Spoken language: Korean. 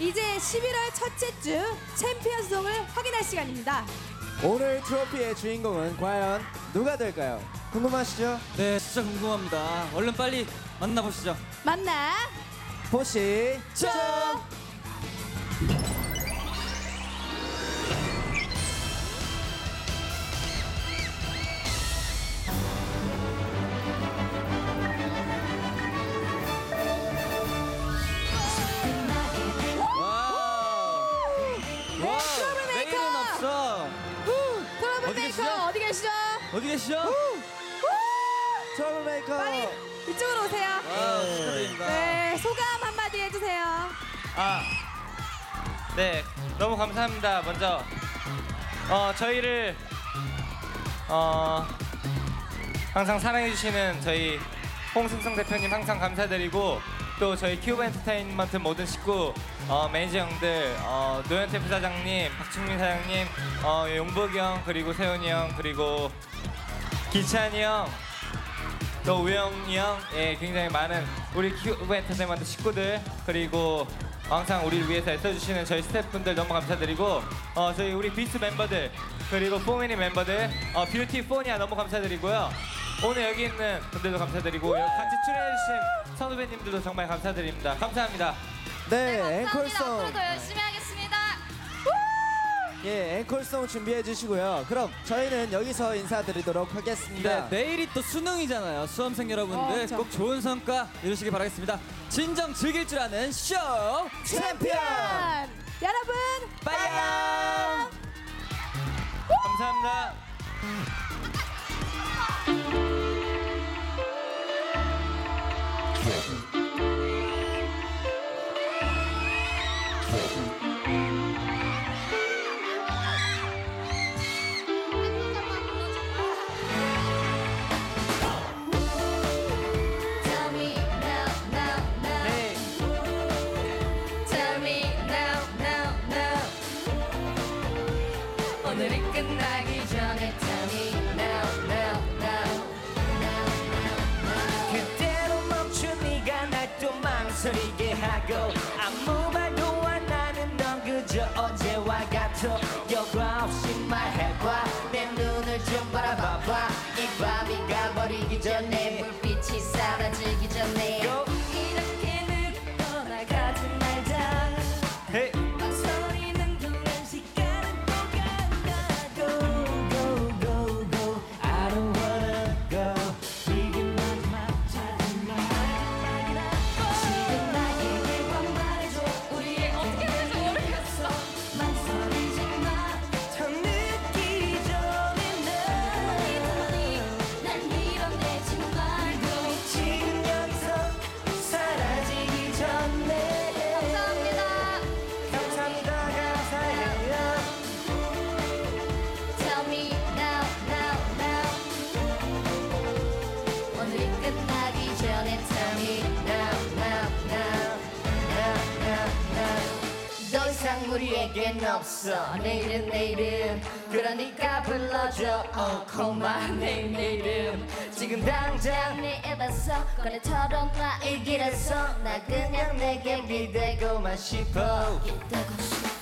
이제 11월 첫째 주 챔피언송을 확인할 시간입니다. 오늘 트로피의 주인공은 과연 누가 될까요? 궁금하시죠? 네, 진짜 궁금합니다. 얼른 빨리 만나보시죠. 만나 보시 죠. 계시죠? 어디 계시죠? 트러블메이커. 빨리 이쪽으로 오세요. 와, 축하드립니다. 네, 소감 한마디 해주세요. 아, 네, 너무 감사합니다. 먼저 어, 저희를 어, 항상 사랑해주시는 저희 홍승성 대표님 항상 감사드리고 또 저희 큐브 엔터테인먼트 모든 식구 어, 매니저 형들 어, 노현태 부사장님, 박충민 사장님, 어, 용복이 형 그리고 세훈이 형 그리고 기찬이 형 또 우영이 형, 예, 굉장히 많은 우리 큐브 엔터테인먼트 식구들 그리고 항상 우리를 위해서 애써주시는 저희 스태프분들 너무 감사드리고 어, 저희 우리 비스트 멤버들 그리고 포미닛 멤버들 어, 뷰티 포니아 너무 감사드리고요 오늘 여기 있는 분들도 감사드리고 여기 같이 출연해주신 선후배님들도 정말 감사드립니다 감사합니다 네, 감사합니다. 앵콜송. 앞으로 더 열심히 하겠습니다. 예, 앵콜송 준비해 주시고요. 그럼 저희는 여기서 인사드리도록 네, 하겠습니다. 내일이 또 수능이잖아요. 수험생 어, 여러분들 그쵸. 꼭 좋은 성과 이루시길 바라겠습니다. 진정 즐길 줄 아는 쇼 챔피언. 여러분 빠이야. 감사합니다 어 더 이상 우리에겐 없어. 내일은 내일은 그러니까 불러줘. Oh come on 내일 내일은 지금 당장 내 입에서 꺼내 털어놔. 이 길에서 나 그냥 내게 기대고만 싶어. 기대고 싶어